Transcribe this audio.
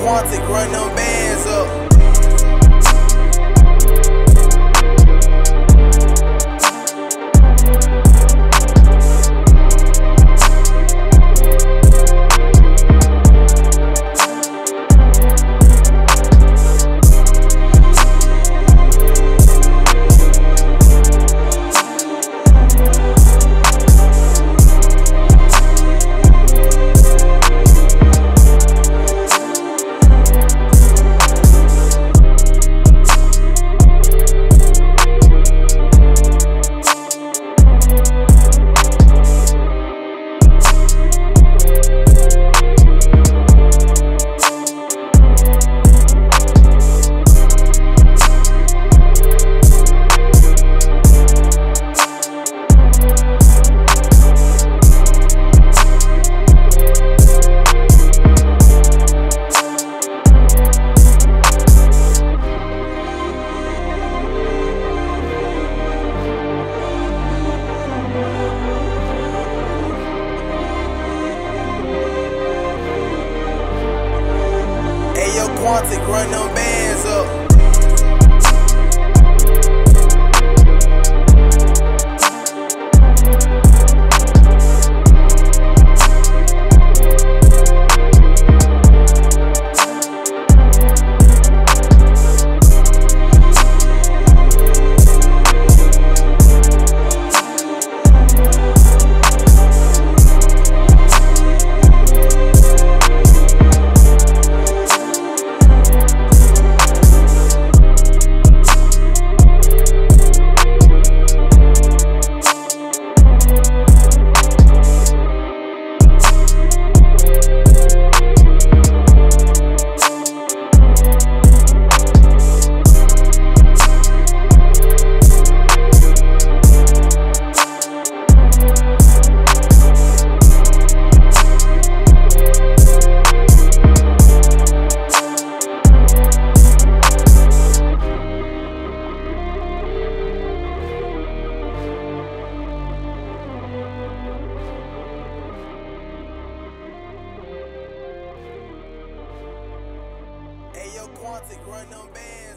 Quantic, run them bands up. Quantic, run them bands Quantic, run them bands.